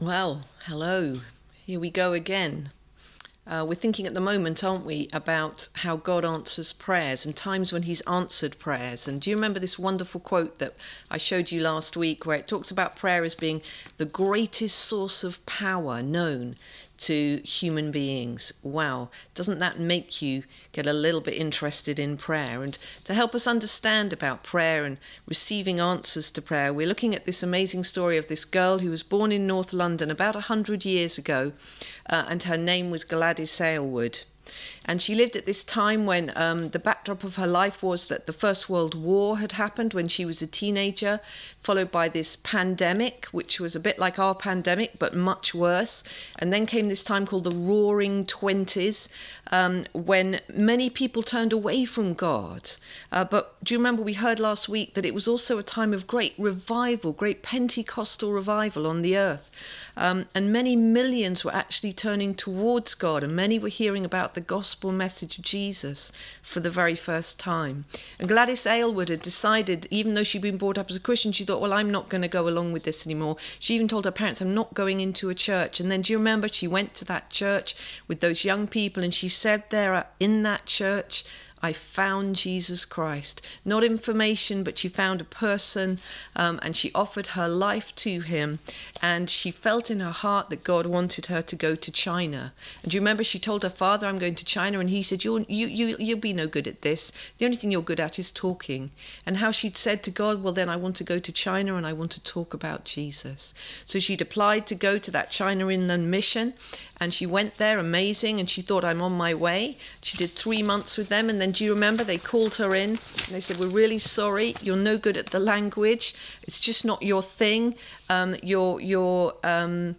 Well, hello. Here we go again. Uh, we're thinking at the moment, aren't we, about how God answers prayers and times when He's answered prayers. And do you remember this wonderful quote that I showed you last week where it talks about prayer as being the greatest source of power known to human beings. Wow, doesn't that make you get a little bit interested in prayer? And to help us understand about prayer and receiving answers to prayer, we're looking at this amazing story of this girl who was born in North London about a hundred years ago, uh, and her name was Gladys Aylward. And she lived at this time when um, the backdrop of her life was that the First World War had happened when she was a teenager, followed by this pandemic, which was a bit like our pandemic, but much worse. And then came this time called the Roaring Twenties, um, when many people turned away from God. Uh, but do you remember we heard last week that it was also a time of great revival, great Pentecostal revival on the earth? Um, and many millions were actually turning towards God, and many were hearing about the gospel message of Jesus for the very first time. And Gladys Aylward had decided, even though she'd been brought up as a Christian, she thought, well, I'm not going to go along with this anymore. She even told her parents, I'm not going into a church. And then do you remember she went to that church with those young people and she said there are in that church, I found Jesus Christ. Not information, but she found a person um, and she offered her life to him. And she felt in her heart that God wanted her to go to China. And you remember she told her father, I'm going to China? And he said, you you, you, You'll be no good at this. The only thing you're good at is talking. And how she'd said to God, Well, then I want to go to China and I want to talk about Jesus. So she'd applied to go to that China Inland Mission and she went there amazing and she thought i'm on my way she did three months with them and then do you remember they called her in? And they said we're really sorry. You're no good at the language. It's just not your thing. Um, you're you're um,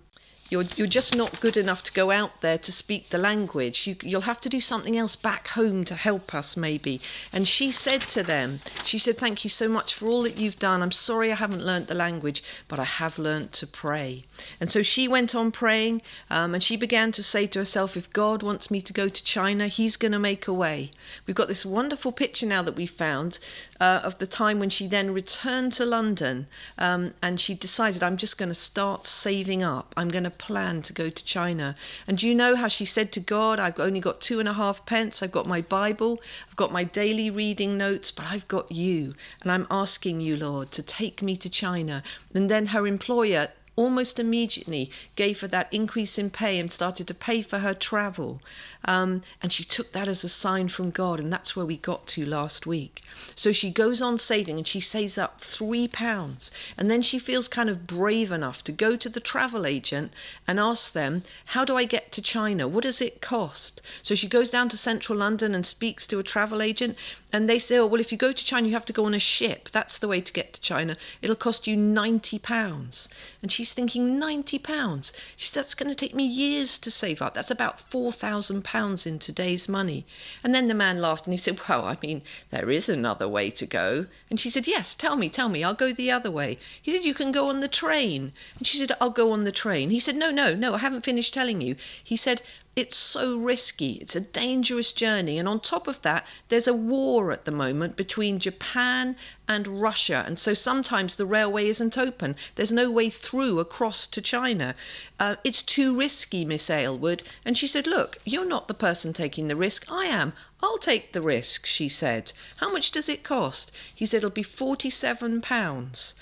you're, you're just not good enough to go out there to speak the language. You, you'll have to do something else back home to help us, maybe. And she said to them, She said, Thank you so much for all that you've done. I'm sorry I haven't learnt the language, but I have learnt to pray. And so she went on praying um, and she began to say to herself, If God wants me to go to China, He's going to make a way. We've got this wonderful picture now that we found uh, of the time when she then returned to London um, and she decided, I'm just going to start saving up. I'm going to plan to go to China. And do you know how she said to God, I've only got two and a half pence, I've got my Bible, I've got my daily reading notes, but I've got you. And I'm asking you, Lord, to take me to China. And then her employer almost immediately gave her that increase in pay and started to pay for her travel. Um, and she took that as a sign from God, and that's where we got to last week. So she goes on saving and she saves up three pounds. And then she feels kind of brave enough to go to the travel agent and ask them, How do I get to China? What does it cost? So she goes down to central London and speaks to a travel agent, and they say, Oh, well, if you go to China, you have to go on a ship. That's the way to get to China. It'll cost you 90 pounds. And she's thinking, 90 pounds? She said, That's going to take me years to save up. That's about 4,000 pounds in today's money. And then the man laughed and he said, Well, I mean, there is another way to go. And she said, Yes, tell me, tell me, I'll go the other way. He said, You can go on the train. And she said, I'll go on the train. He said, No, no, no, I haven't finished telling you. He said, it's so risky. It's a dangerous journey. And on top of that, there's a war at the moment between Japan and Russia. And so sometimes the railway isn't open. There's no way through across to China. Uh, it's too risky, Miss Aylward. And she said, Look, you're not the person taking the risk. I am. I'll take the risk, she said. How much does it cost? He said, It'll be £47.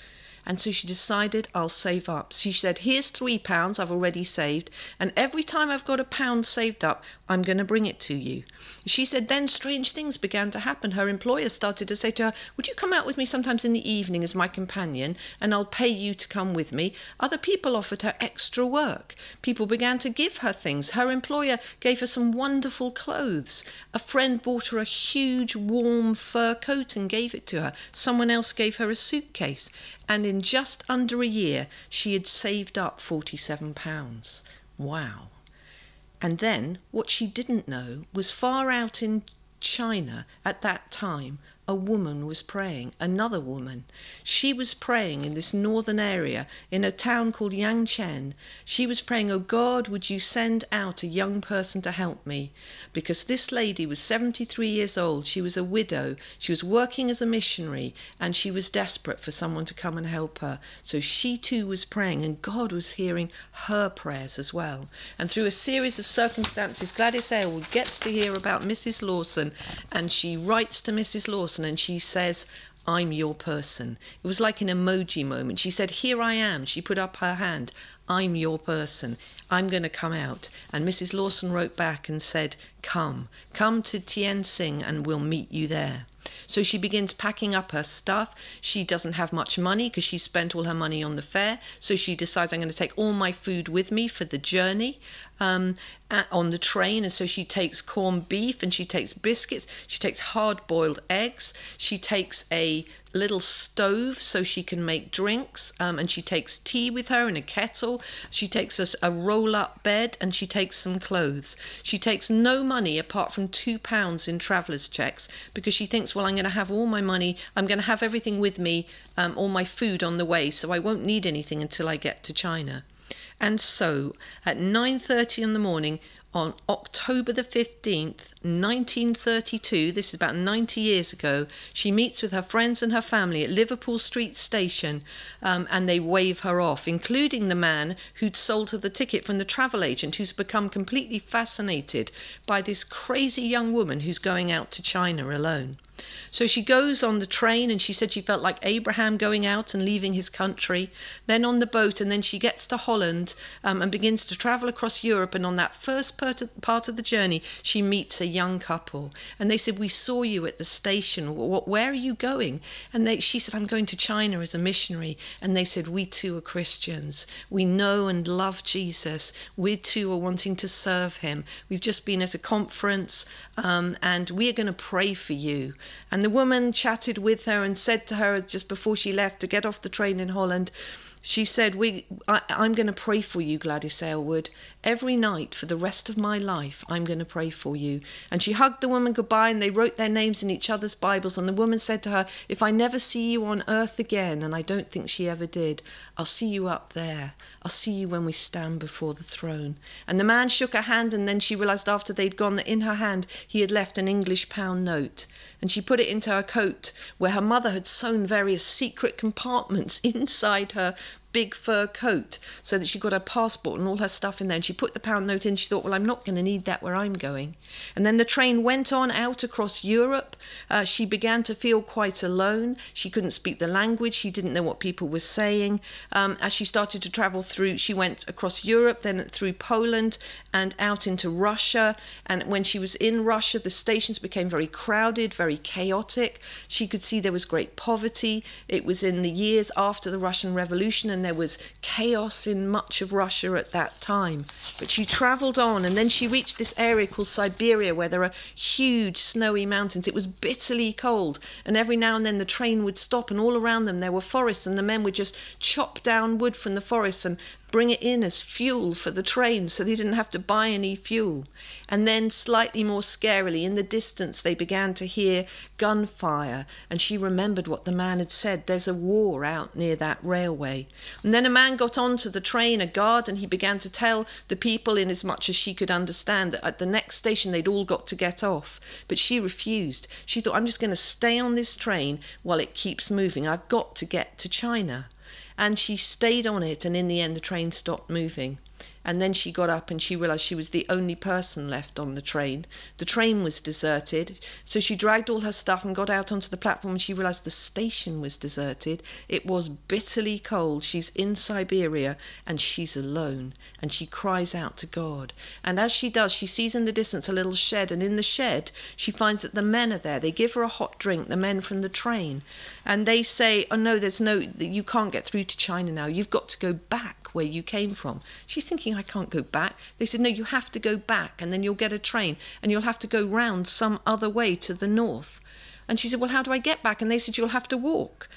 And so she decided, I'll save up. She said, Here's three pounds I've already saved. And every time I've got a pound saved up, I'm going to bring it to you. She said, Then strange things began to happen. Her employer started to say to her, Would you come out with me sometimes in the evening as my companion and I'll pay you to come with me? Other people offered her extra work. People began to give her things. Her employer gave her some wonderful clothes. A friend bought her a huge warm fur coat and gave it to her. Someone else gave her a suitcase and in just under a year she had saved up £47. Wow. And then what she didn't know was far out in China at that time, a woman was praying, another woman. She was praying in this northern area in a town called Yangcheng. She was praying, Oh God, would you send out a young person to help me? Because this lady was 73 years old. She was a widow. She was working as a missionary and she was desperate for someone to come and help her. So she too was praying and God was hearing her prayers as well. And through a series of circumstances, Gladys Aylward gets to hear about Mrs. Lawson and she writes to Mrs. Lawson and she says, I'm your person. It was like an emoji moment. She said, Here I am. She put up her hand. I'm your person. I'm going to come out. And Mrs. Lawson wrote back and said, Come, come to Tientsin and we'll meet you there. So she begins packing up her stuff. She doesn't have much money because she spent all her money on the fare. So she decides, I'm going to take all my food with me for the journey um, on the train. And so she takes corned beef and she takes biscuits. She takes hard boiled eggs. She takes a little stove so she can make drinks. Um, and she takes tea with her in a kettle. She takes a, a roll up bed and she takes some clothes. She takes no money apart from two pounds in traveller's checks because she thinks, well, I'm going to have all my money. I'm going to have everything with me, um, all my food on the way, so I won't need anything until I get to China. And so at 9:30 in the morning on October the 15th, 1932, this is about 90 years ago, she meets with her friends and her family at Liverpool Street Station um, and they wave her off, including the man who'd sold her the ticket from the travel agent who's become completely fascinated by this crazy young woman who's going out to China alone. So she goes on the train and she said she felt like Abraham going out and leaving his country, then on the boat, and then she gets to Holland um, and begins to travel across Europe. And on that first part of, the journey, she meets a young couple. And they said, We saw you at the station. What, Where are you going? And they, she said, I'm going to China as a missionary. And they said, We too are Christians. We know and love Jesus. We too are wanting to serve him. We've just been at a conference um, and we are going to pray for you. And the woman chatted with her and said to her just before she left to get off the train in Holland, she said, "We, I, am going to pray for you, Gladys Aylward, every night for the rest of my life. I'm going to pray for you." And she hugged the woman goodbye, and they wrote their names in each other's Bibles. And the woman said to her, "If I never see you on earth again, and I don't think she ever did, I'll see you up there. I'll see you when we stand before the throne." And the man shook her hand, and then she realised after they'd gone that in her hand he had left an English pound note, and she put it into her coat, where her mother had sewn various secret compartments inside her big fur coat so that she got her passport and all her stuff in there. And she put the pound note in. She thought, well, I'm not going to need that where I'm going. And then the train went on out across Europe. Uh, she began to feel quite alone. She couldn't speak the language. She didn't know what people were saying. Um, as she started to travel through, she went across Europe, then through Poland and out into Russia. And when she was in Russia, the stations became very crowded, very chaotic. She could see there was great poverty. It was in the years after the Russian Revolution, and there was chaos in much of Russia at that time. But she travelled on, and then she reached this area called Siberia, where there are huge snowy mountains. It was bitterly cold, and every now and then the train would stop, and all around them there were forests, and the men would just chop down wood from the forests and bring it in as fuel for the train so they didn't have to buy any fuel. And then, slightly more scarily, in the distance, they began to hear gunfire, and she remembered what the man had said there's a war out near that railway. And then a man got onto the train, a guard, and he began to tell the people, in as much as she could understand, that at the next station they'd all got to get off. But she refused. She thought, I'm just going to stay on this train while it keeps moving. I've got to get to China. And she stayed on it, and in the end, the train stopped moving. And then she got up and she realised she was the only person left on the train. The train was deserted, so she dragged all her stuff and got out onto the platform and she realised the station was deserted. It was bitterly cold. She's in Siberia and she's alone and she cries out to God. And as she does, she sees in the distance a little shed and in the shed she finds that the men are there. They give her a hot drink, the men from the train, and they say, "Oh no, there's no you can't get through to China now. You've got to go back where you came from." She's thinking, I can't go back. They said, No, you have to go back and then you'll get a train and you'll have to go round some other way to the north. And she said, Well, how do I get back? And they said, You'll have to walk.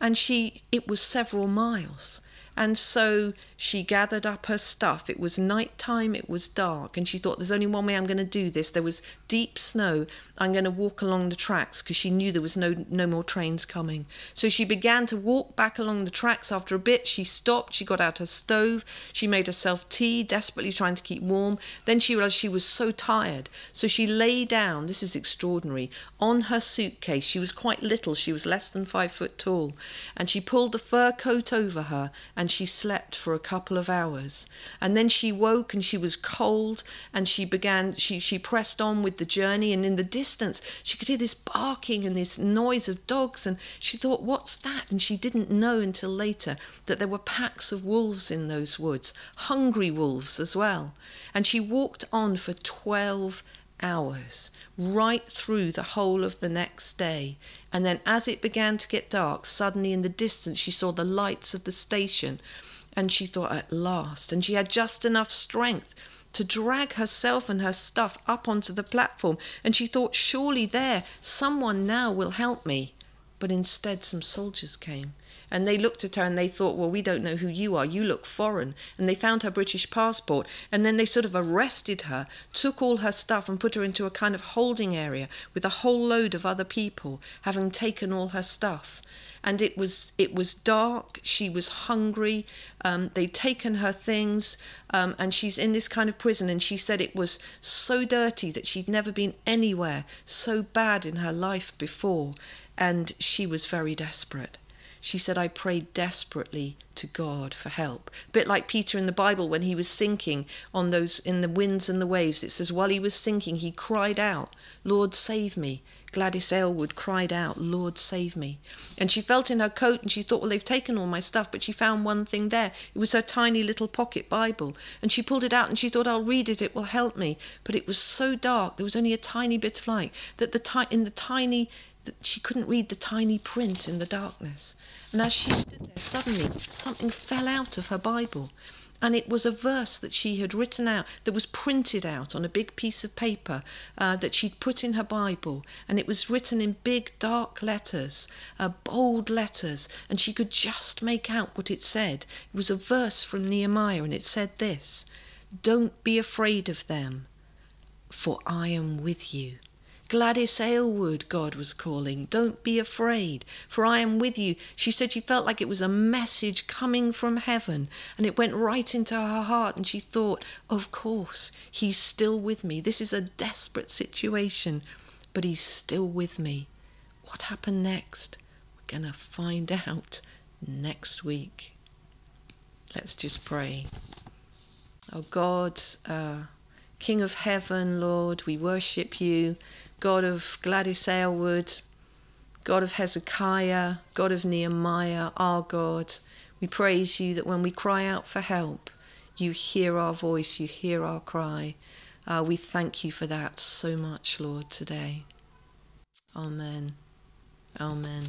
And she, it was several miles. And so she gathered up her stuff. It was night time, it was dark, and she thought, There's only one way I'm going to do this. There was deep snow. I'm going to walk along the tracks because she knew there was no, no more trains coming. So she began to walk back along the tracks. After a bit, she stopped. She got out her stove. She made herself tea, desperately trying to keep warm. Then she realized she was so tired. So she lay down, this is extraordinary, on her suitcase. She was quite little, she was less than five foot tall. And she pulled the fur coat over her and she slept for a couple of hours. And then she woke and she was cold and she began, she, she pressed on with the journey. And in the distance, she could hear this barking and this noise of dogs. And she thought, what's that? And she didn't know until later that there were packs of wolves in those woods, hungry wolves as well. And she walked on for 12 hours, right through the whole of the next day. And then, as it began to get dark, suddenly in the distance she saw the lights of the station, and she thought, at last. And she had just enough strength to drag herself and her stuff up onto the platform, and she thought, surely there, someone now will help me. But instead, some soldiers came and they looked at her and they thought, well, we don't know who you are. You look foreign. And they found her British passport. And then they sort of arrested her, took all her stuff, and put her into a kind of holding area with a whole load of other people, having taken all her stuff. And it was it was dark. She was hungry. Um, they'd taken her things, um, and she's in this kind of prison. And she said it was so dirty that she'd never been anywhere so bad in her life before, and she was very desperate. She said, I prayed desperately to God for help. A bit like Peter in the Bible when he was sinking on those in the winds and the waves. It says, while he was sinking, he cried out, Lord, save me. Gladys Aylward cried out, Lord, save me. And she felt in her coat and she thought, well, they've taken all my stuff, but she found one thing there. It was her tiny little pocket Bible. And she pulled it out and she thought, I'll read it, it will help me. But it was so dark, there was only a tiny bit of light, that the ti- in the tiny that she couldn't read the tiny print in the darkness. And as she stood there, suddenly something fell out of her Bible. And it was a verse that she had written out, that was printed out on a big piece of paper uh, that she'd put in her Bible. And it was written in big dark letters, uh, bold letters. And she could just make out what it said. It was a verse from Nehemiah, and it said this Don't be afraid of them, for I am with you. Gladys Aylward, God was calling. Don't be afraid, for I am with you. She said she felt like it was a message coming from heaven, and it went right into her heart. And she thought, of course, he's still with me. This is a desperate situation, but he's still with me. What happened next? We're going to find out next week. Let's just pray. Oh God, uh, King of heaven, Lord, we worship you. God of Gladys Aylward, God of Hezekiah, God of Nehemiah, our God. We praise you that when we cry out for help, you hear our voice, you hear our cry. Uh, we thank you for that so much, Lord, today. Amen. Amen.